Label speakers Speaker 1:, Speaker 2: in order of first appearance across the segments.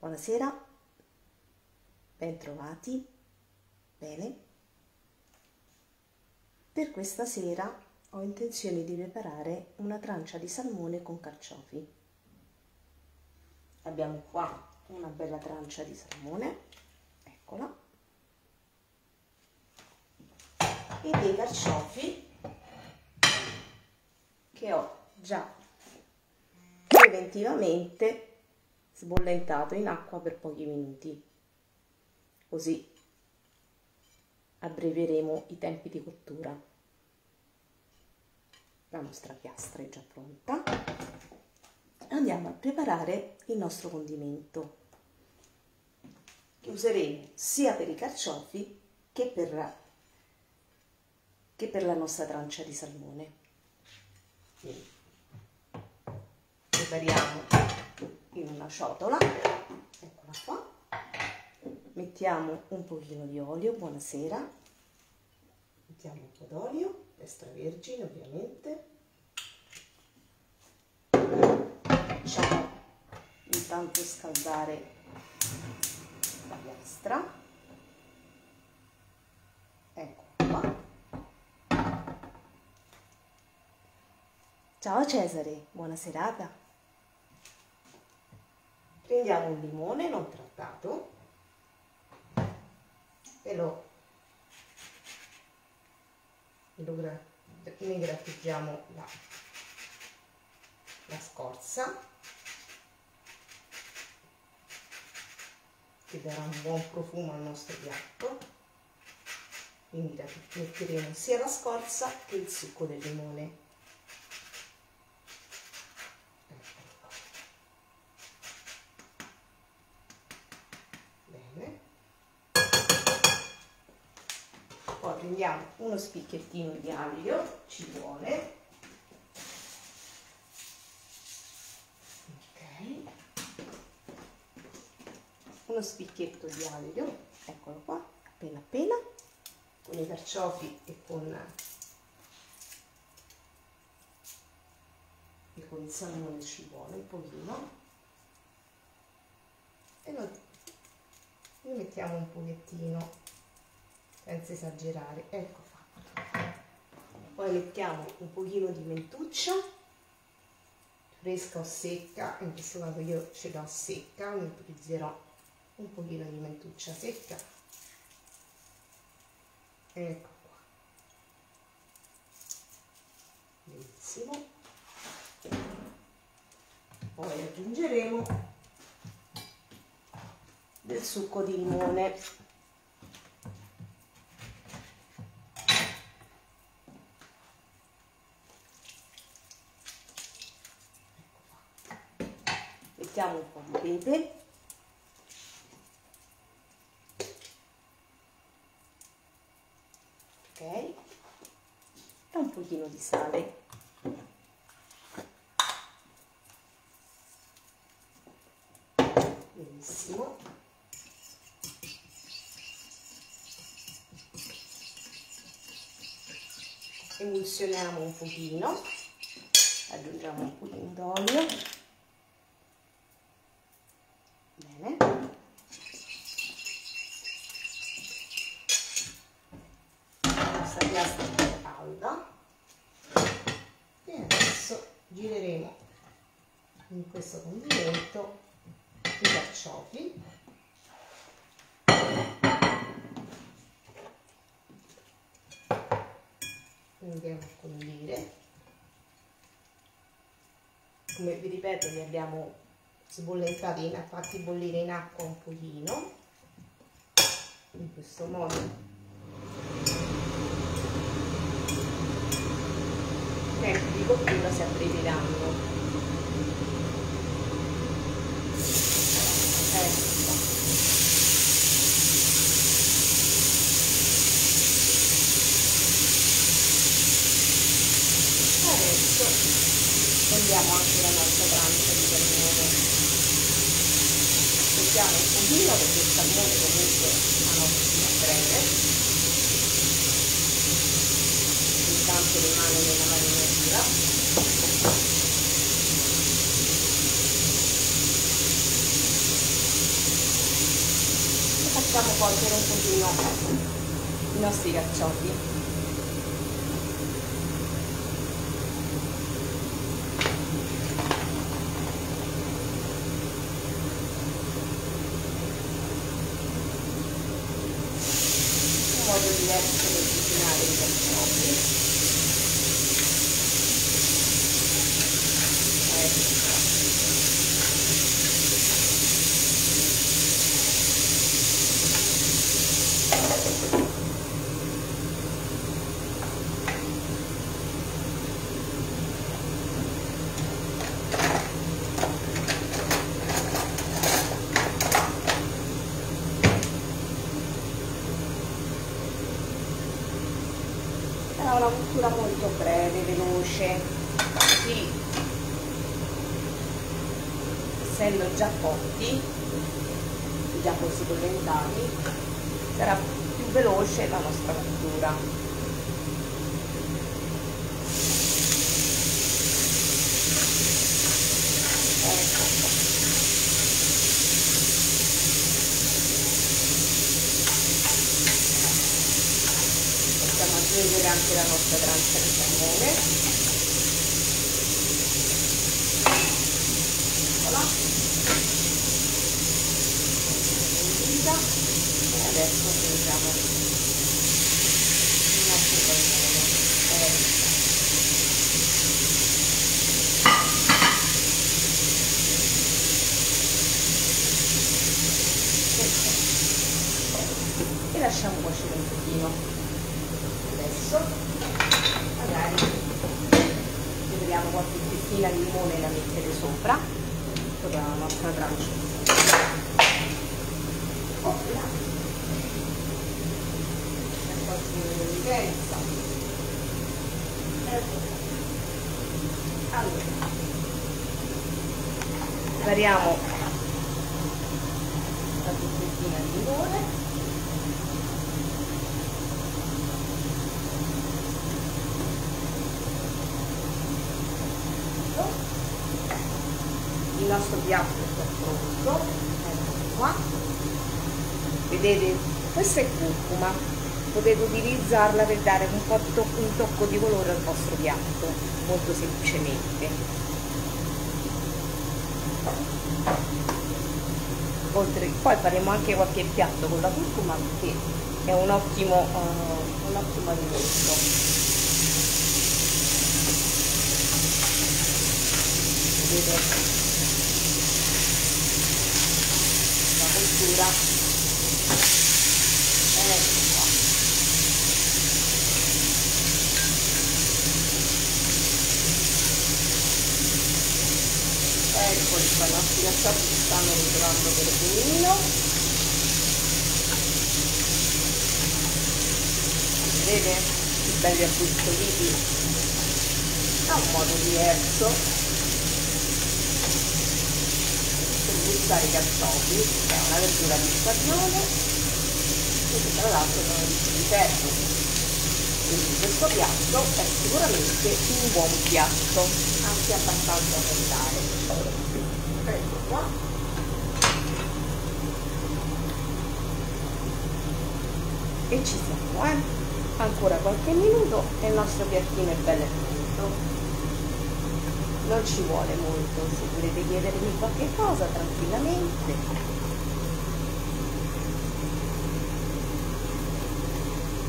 Speaker 1: Buonasera, bentrovati. Bene. Per questa sera ho intenzione di preparare una trancia di salmone con carciofi. Abbiamo qua una bella trancia di salmone, eccola, e dei carciofi che ho già preventivamente sbollentato in acqua per pochi minuti. Così abbrevieremo i tempi di cottura. La nostra piastra è già pronta. Andiamo a preparare il nostro condimento che useremo sia per i carciofi che per, che per la nostra trancia di salmone. Prepariamo in una ciotola, eccola qua, mettiamo un pochino di olio, buonasera, mettiamo un po' d'olio, extravergine ovviamente, facciamo intanto scaldare la piastra, ecco. Ciao Cesare, buona serata prendiamo un limone non trattato. E lo, lo ne grattigiamo la, la scorza. Che darà un buon profumo al nostro piatto. Quindi metteremo sia la scorza che il succo del limone
Speaker 2: prendiamo uno spicchiettino di aglio, ci vuole, ok, uno spicchietto di aglio, eccolo qua, appena appena, con i carciofi e con, e con il salmone ci vuole un pochino, e lo, lo mettiamo un pochettino senza esagerare. Ecco fatto poi mettiamo un pochino di mentuccia fresca o secca in questo caso io ce l'ho secca ne utilizzerò un pochino di mentuccia secca. Ecco qua. Benissimo. Poi aggiungeremo del succo di limone mettiamo un po' di pepe ok. E un pochino di sale. Benissimo. Emulsioniamo un pochino. Aggiungiamo un pochino d'olio bene questa piastra è calda e adesso gireremo in questo condimento i carciofi. Andiamo a condire come vi ripeto li abbiamo sbollentati, in, fatti bollire in acqua un pochino in questo modo. Tempi di cottura si abbreviranno ecco adesso prendiamo anche la nostra trancia di salmone aspettiamo un pochino perché il salmone comunque ha un'ottima breve. Intanto rimane nella marinatura.
Speaker 1: Facciamo cuocere un pochino i nostri carciofi modo diverso per cucinare i carciofi una cottura molto breve, veloce, così essendo già cotti, già così collentati, sarà più veloce la nostra cottura. aggiungere anche la nostra grancia di salmone eccola adesso aggiungiamo il nostro salmone ecco. e lasciamo cuocere un pochino adesso magari togliamo qualche fettina di limone da mettere sopra sopra la nostra trancia Opla. Ecco allora variamo la pezzettina di limone nostro piatto è pronto. Ecco qua. Vedete questa è curcuma potete utilizzarla per dare un tocco, un tocco di colore al vostro piatto molto semplicemente. Oltre poi faremo anche qualche piatto con la curcuma perché è un ottimo uh, un ottimo alimento. Vedete? Cottura ecco qua i nostri ghiacciati si stanno ritrovando per benino vedete che belli abbrustoliti ha un modo diverso gustare i che è una verdura di stagione che tra l'altro sono ricchi di ferro. Quindi questo piatto è sicuramente un buon piatto, anche abbastanza salutare. Ecco qua. E ci siamo, eh? Ancora qualche minuto e il nostro piattino è bello pronto non ci vuole molto, se volete chiedermi qualche cosa tranquillamente.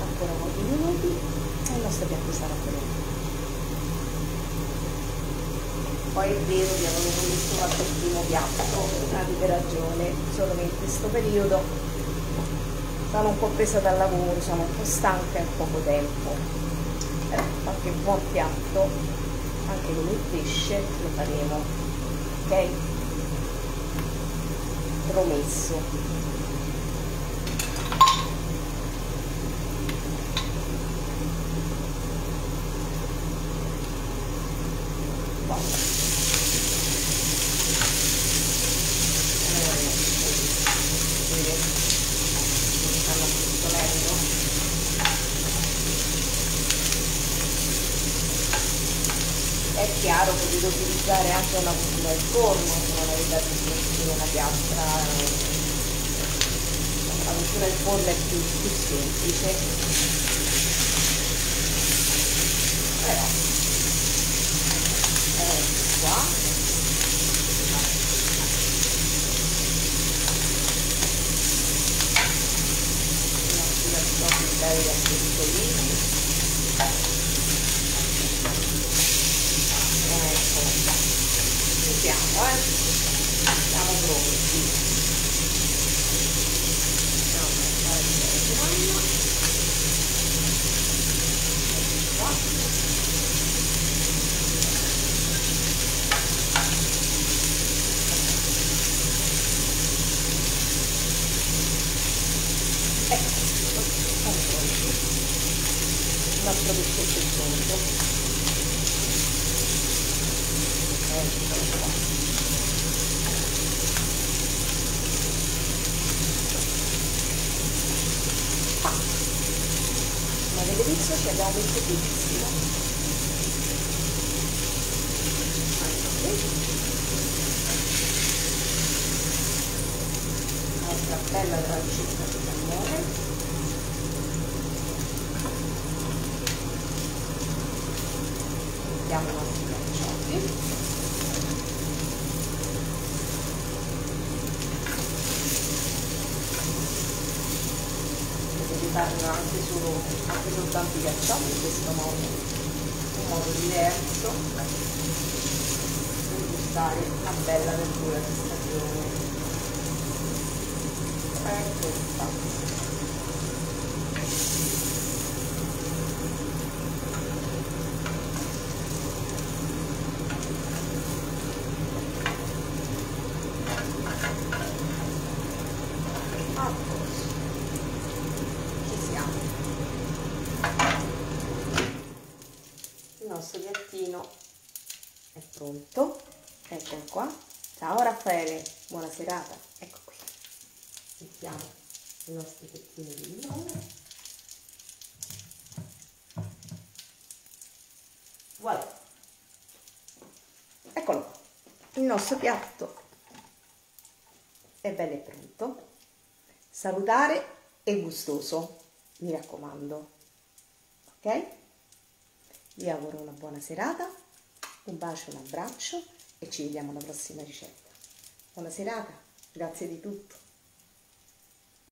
Speaker 1: Ancora pochi minuti e il nostro piatto sarà pronto. Poi è vero che avevo fatto il primo piatto, avete ragione, solo che in questo periodo. Sono un po' presa dal lavoro, sono un po' stanca ho poco tempo. Eh, qualche buon piatto anche con il pesce lo faremo ok? Promesso è chiaro che potete utilizzare anche una cucina al forno se non avete a disposizione una piastra la cottura del pollo è più, più semplice. Però ecco qua. Belli a piccolini ecco ci siamo eh siamo pronti andiamo a fare il panno qua un altro pezzetto in fondo eccolo qua visto ci abbiamo messo benissimo un'altra bella trancetta di salmone mettiamo i nostri carciofi farlo anche, solo, anche soltanto i carciofi in questo modo. Un modo diverso per gustare una bella verdura di stagione. Ecco fatto nostro piattino è pronto. Eccolo qua. Ciao Raffaele buona serata. Ecco qui. Mettiamo i nostri pettini di limone. Voilà. Eccolo. Il nostro piatto è bello e pronto. Salutare e gustoso mi raccomando. Ok vi auguro una buona serata, un bacio, un abbraccio e ci vediamo alla prossima ricetta. Buona serata, grazie di tutto.